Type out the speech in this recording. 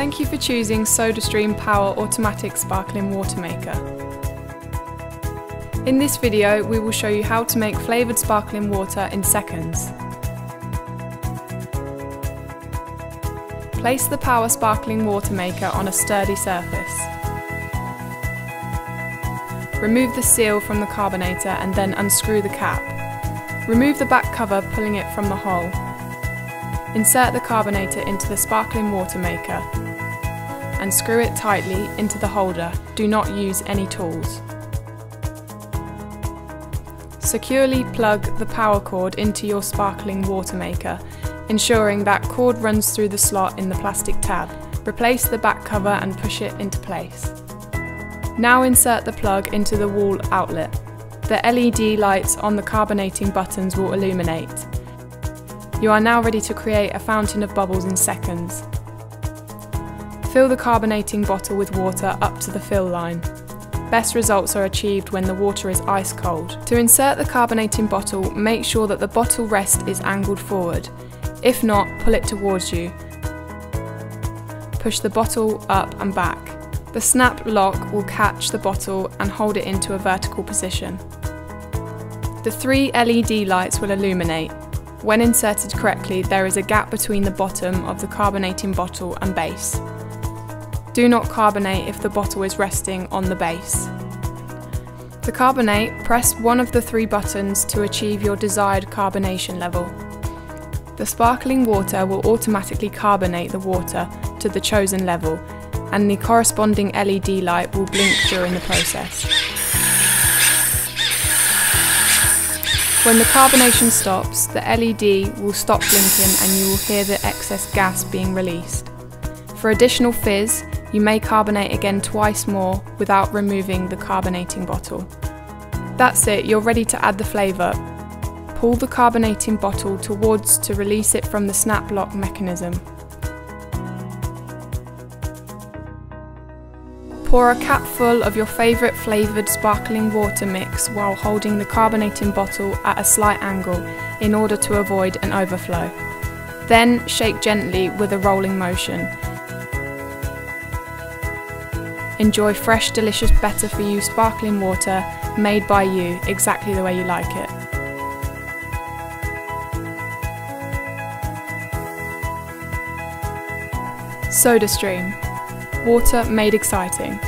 Thank you for choosing SodaStream Power Automatic Sparkling Water Maker. In this video, we will show you how to make flavoured sparkling water in seconds. Place the Power Sparkling Water Maker on a sturdy surface. Remove the seal from the carbonator and then unscrew the cap. Remove the back cover pulling it from the hole. Insert the carbonator into the sparkling water maker and screw it tightly into the holder. Do not use any tools. Securely plug the power cord into your sparkling water maker, ensuring that cord runs through the slot in the plastic tab. Replace the back cover and push it into place. Now insert the plug into the wall outlet. The LED lights on the carbonating buttons will illuminate. You are now ready to create a fountain of bubbles in seconds. Fill the carbonating bottle with water up to the fill line. Best results are achieved when the water is ice cold. To insert the carbonating bottle, make sure that the bottle rest is angled forward. If not, pull it towards you. Push the bottle up and back. The snap lock will catch the bottle and hold it into a vertical position. The three LED lights will illuminate. When inserted correctly, there is a gap between the bottom of the carbonating bottle and base. Do not carbonate if the bottle is resting on the base. To carbonate, press one of the three buttons to achieve your desired carbonation level. The sparkling water will automatically carbonate the water to the chosen level and the corresponding LED light will blink during the process. When the carbonation stops, the LED will stop blinking and you will hear the excess gas being released. For additional fizz, you may carbonate again twice more without removing the carbonating bottle. That's it, you're ready to add the flavour. Pull the carbonating bottle towards to release it from the snap lock mechanism. Pour a cap full of your favourite flavoured sparkling water mix while holding the carbonating bottle at a slight angle in order to avoid an overflow. Then shake gently with a rolling motion. Enjoy fresh, delicious, better for you sparkling water made by you exactly the way you like it. SodaStream Water made exciting.